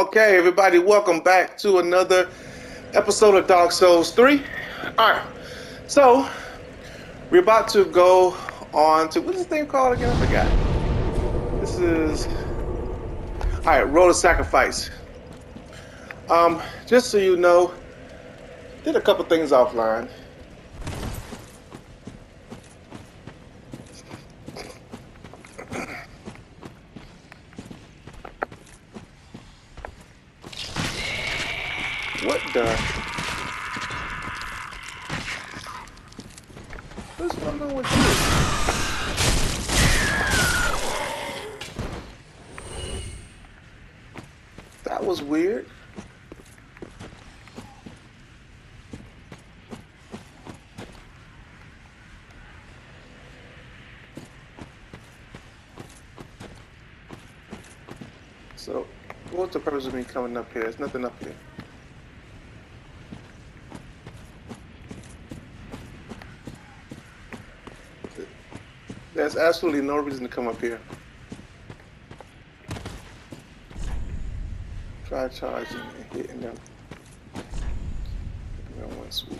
Okay, everybody, welcome back to another episode of Dark Souls 3. Alright, so we're about to go on to what's this thing called again? I forgot. This is Alright, Road of Sacrifice. Um, just so you know, did a couple things offline. What the? What's going on with you? That was weird. So, what's the purpose of me coming up here? There's nothing up here. There's absolutely no reason to come up here. Try charging and hitting them. Hitting them one swoop.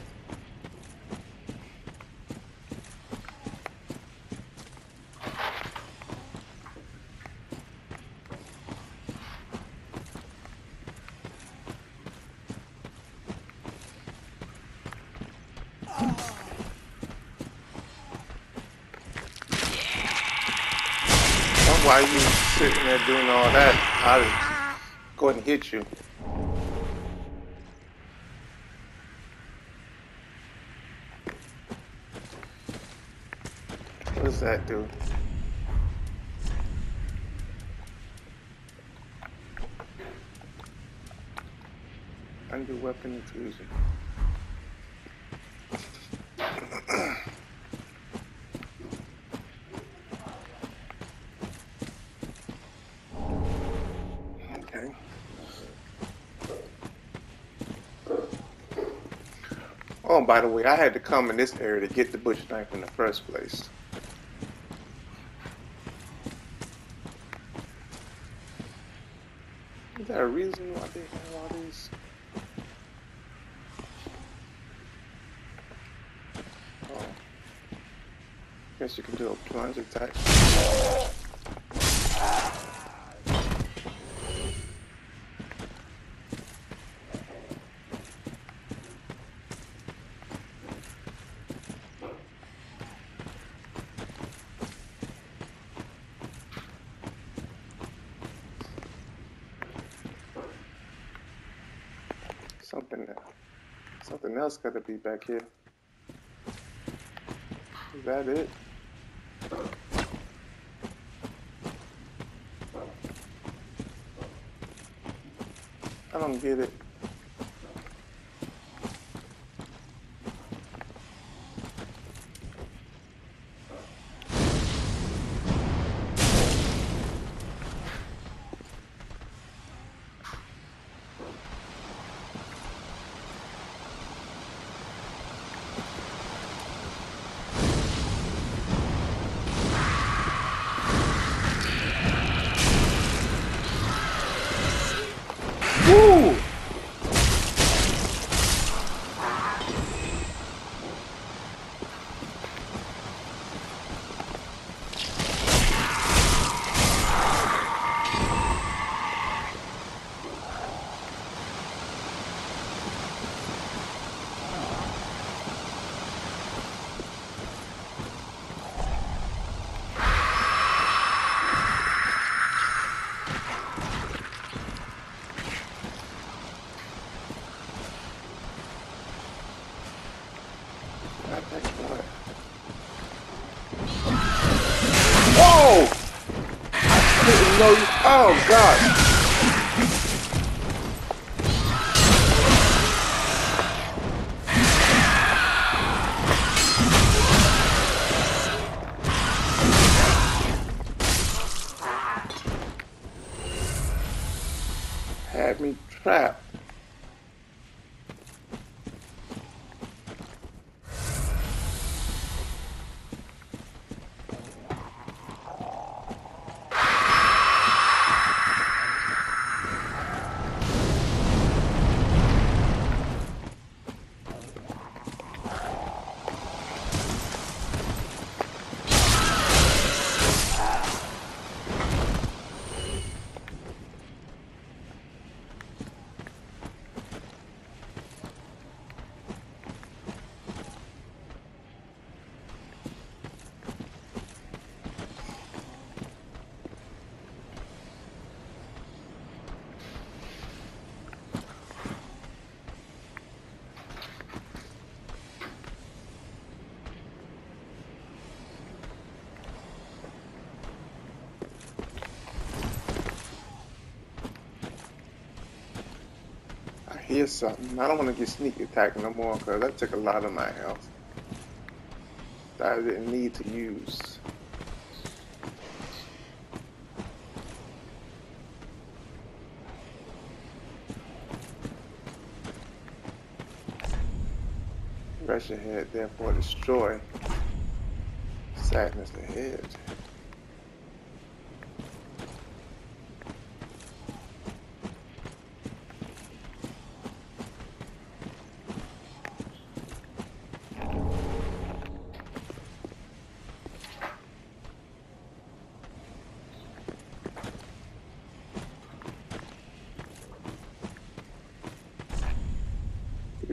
That's why you sitting there doing all that. I'll go ahead and hit you. What does that do? Undo weapon infusion. Okay. Oh, by the way, I had to come in this area to get the butcher knife in the first place. Is there a reason why they have all these? Oh. Guess you can do a plunge attack. Something that, something else got to be back here. Is that it? I don't get it. Woo! Not that far. Whoa! I didn't know you. Oh, God. Had me trapped. Something. I don't want to get sneak attack no more because that took a lot of my health that I didn't need to use. Rush ahead, therefore destroy. Sadness ahead.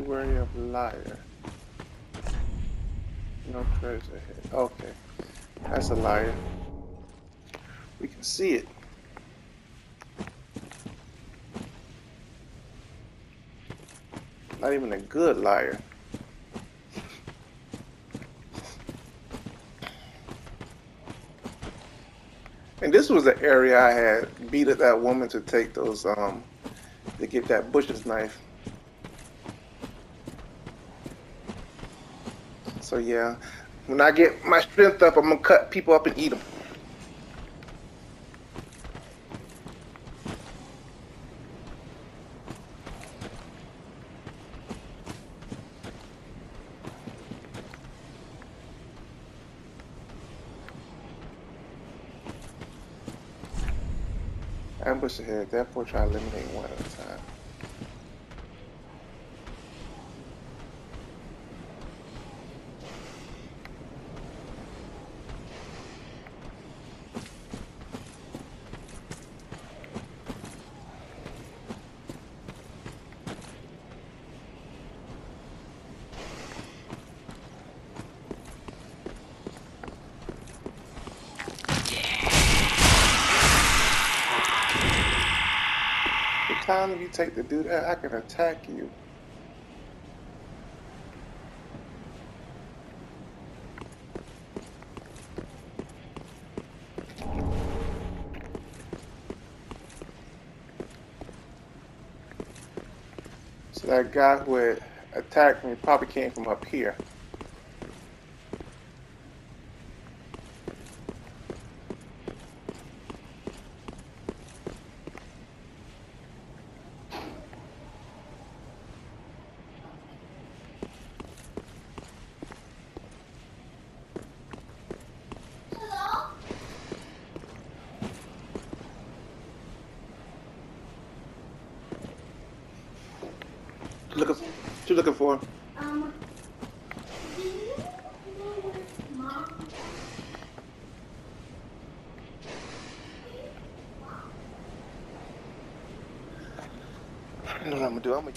Beware of liar. No treasure ahead. Okay. That's a liar. We can see it. Not even a good liar. And this was the area I had beat at that woman to take those, um, to get that butcher's knife. So yeah, when I get my strength up, I'm gonna cut people up and eat them. Ambush ahead, therefore try to eliminate one of a time. You take to do that, I can attack you. So that guy who attacked me probably came from up here. Looking, what you looking for? Um, do you know where mom? You know what I'm gonna do? I'm gonna.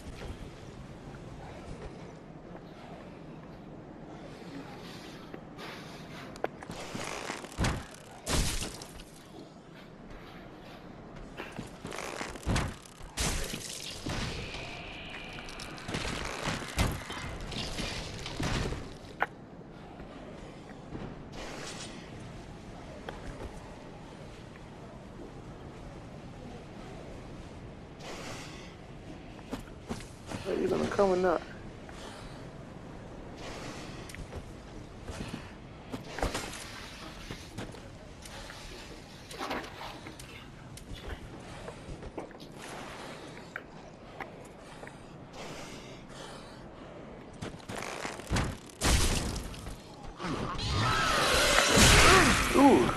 Not? Ooh.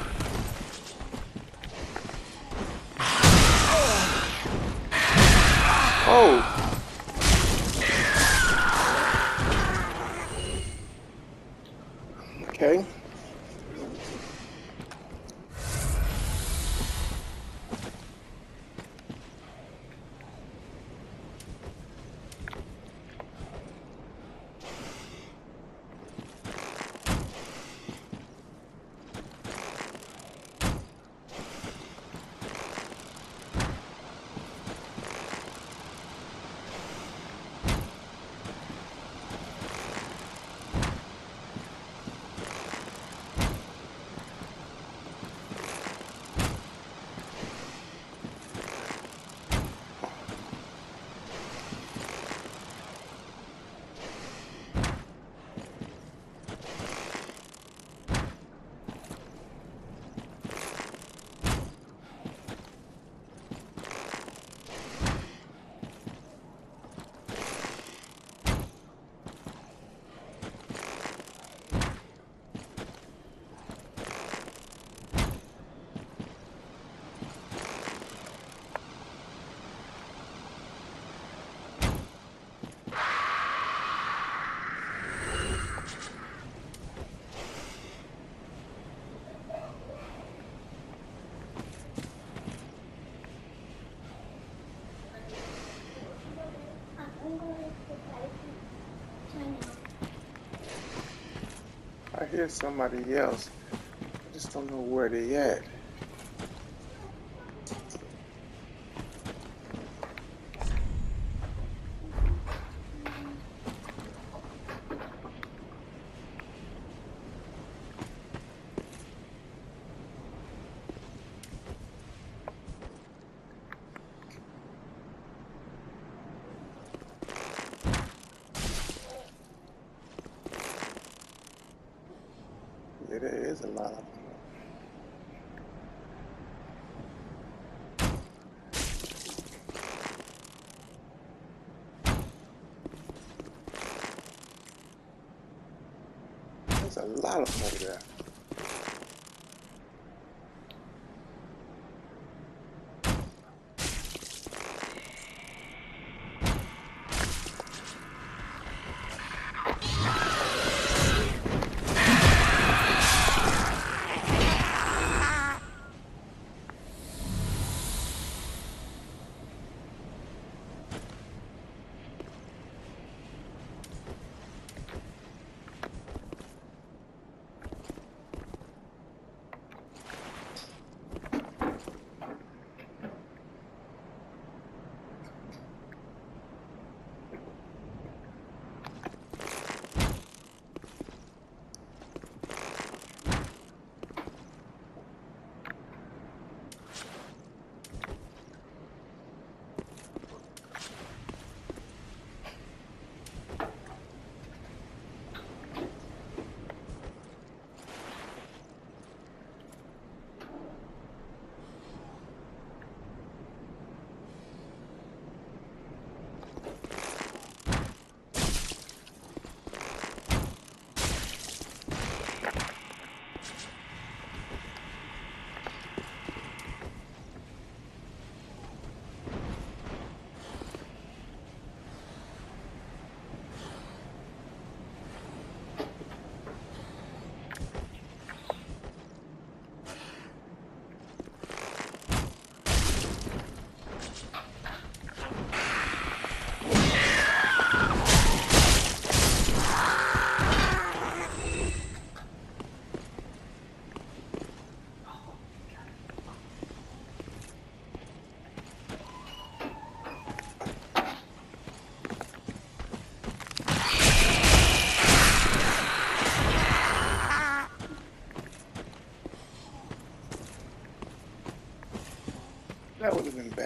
Oh. Hear somebody else. I just don't know where they at. Yeah, there is a lot of them. There's a lot of them over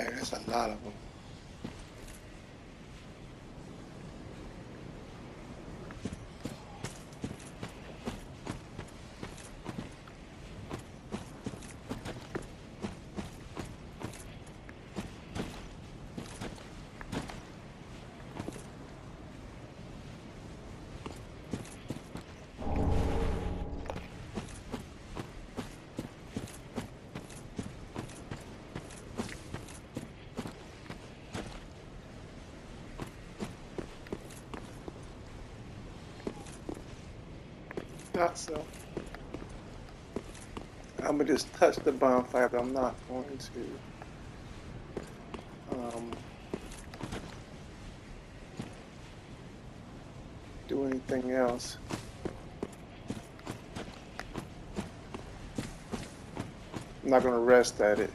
would have been touch the bonfire, but I'm not going to. Um, do anything else. I'm not gonna rest at it.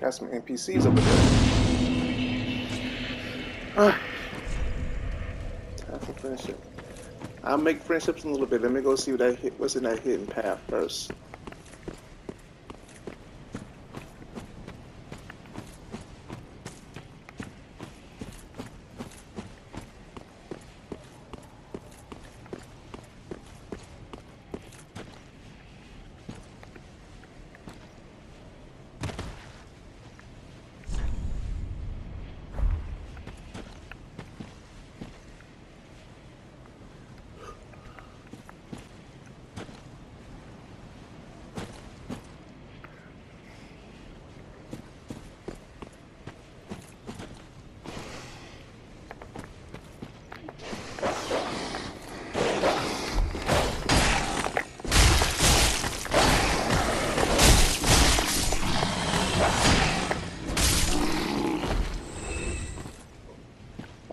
Got some NPCs over there. Ah. Time for friendship. I'll make friendships in a little bit. Let me go see what that hit, what's in that hidden path first.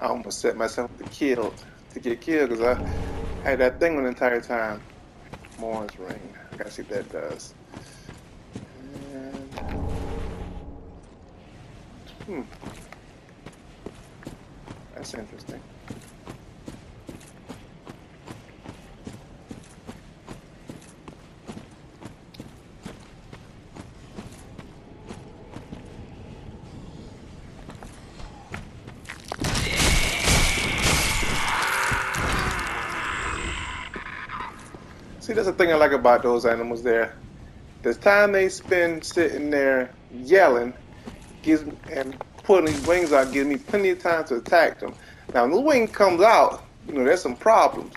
I almost set myself to kill to get killed because I had that thing the entire time. Morne's ring. I gotta see what that does. And, hmm. That's interesting. That's the thing I like about those animals there. The time they spend sitting there yelling gives and putting these wings out gives me plenty of time to attack them. Now, when the wing comes out, you know, there's some problems.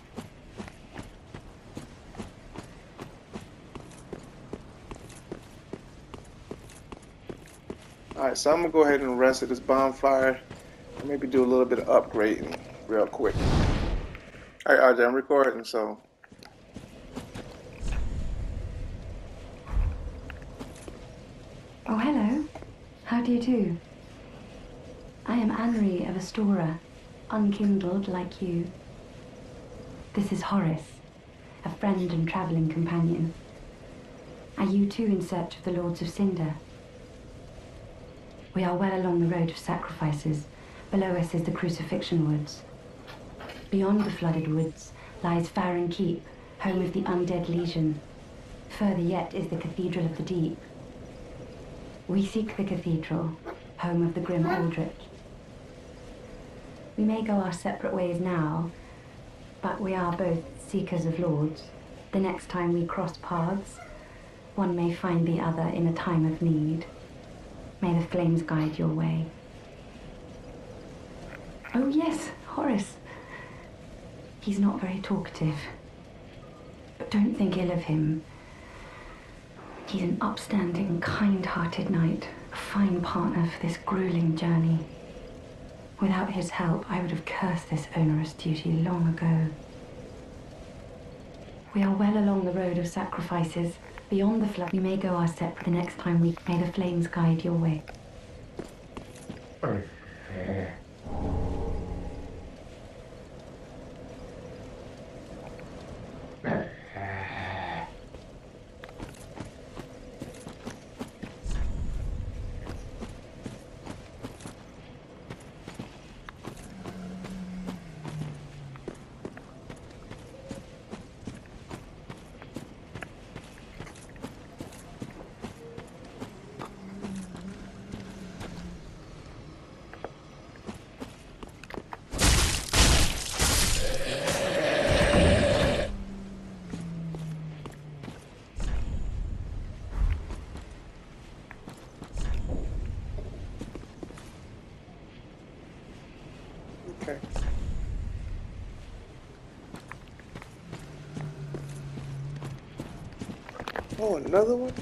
Alright, so I'm gonna go ahead and rest at this bonfire and maybe do a little bit of upgrading real quick. Alright, RJ, I'm recording, so do you do? I am Anri of Astora, unkindled like you. This is Horace, a friend and travelling companion. Are you too in search of the Lords of Cinder? We are well along the road of sacrifices. Below us is the Crucifixion Woods. Beyond the flooded woods lies Farron Keep, home of the undead legion. Further yet is the Cathedral of the Deep. We seek the cathedral, home of the grim Aldrich. We may go our separate ways now, but we are both seekers of lords. The next time we cross paths, one may find the other in a time of need. May the flames guide your way. Oh, yes, Horace. He's not very talkative. But don't think ill of him. He's an upstanding, kind hearted knight, a fine partner for this grueling journey. Without his help, I would have cursed this onerous duty long ago. We are well along the road of sacrifices. Beyond the flood, we may go our separate the next time we may the flames guide your way. Okay. Oh, another one?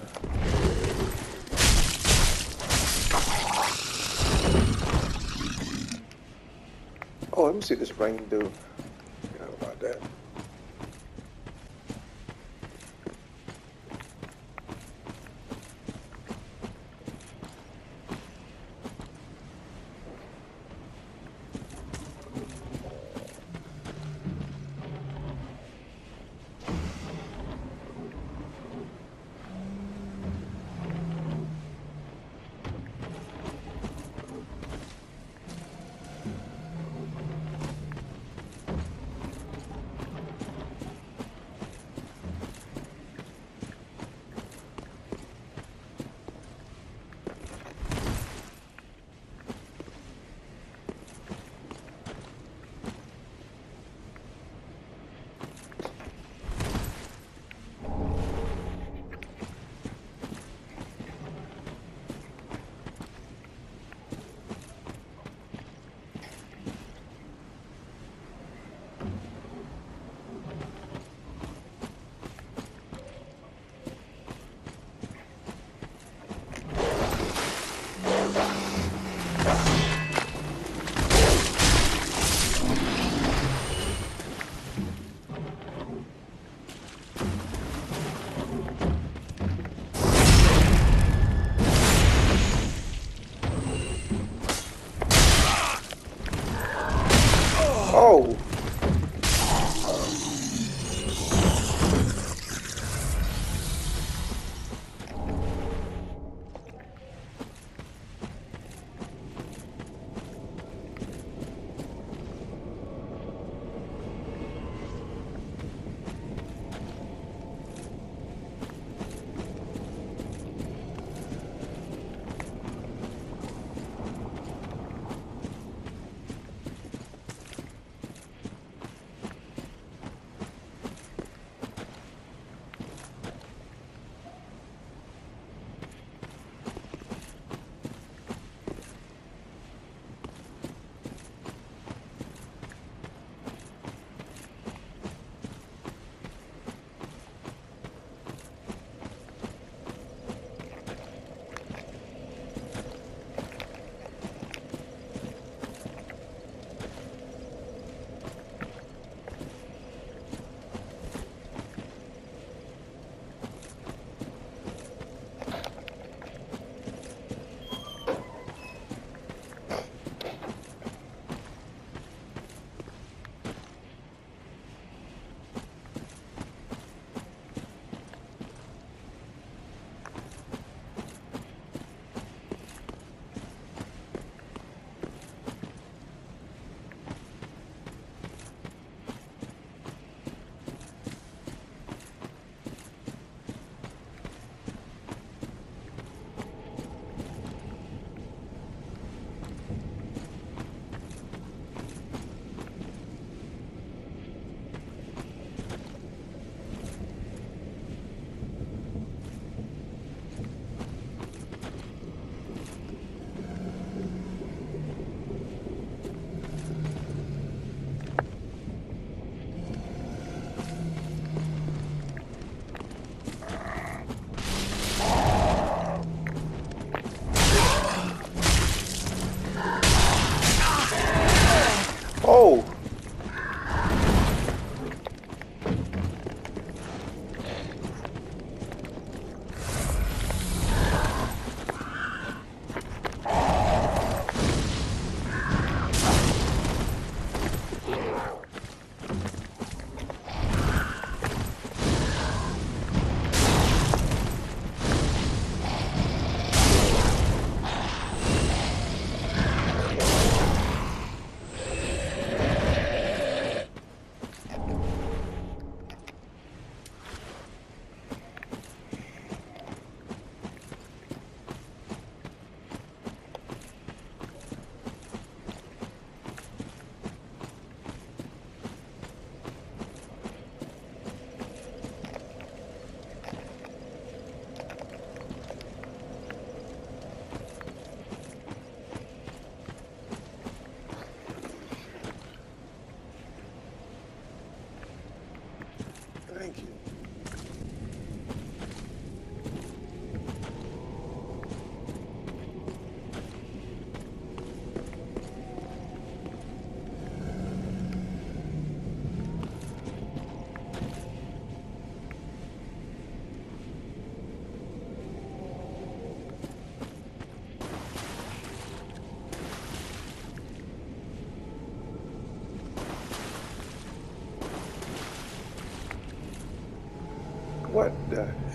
Oh, let me see this ring do.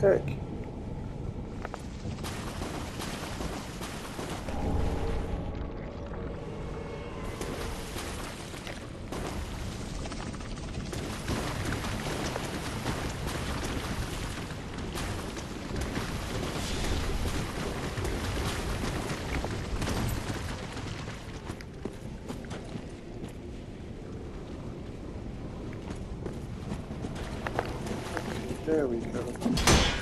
The There we go.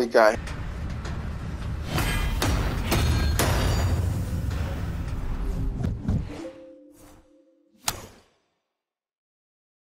Finally got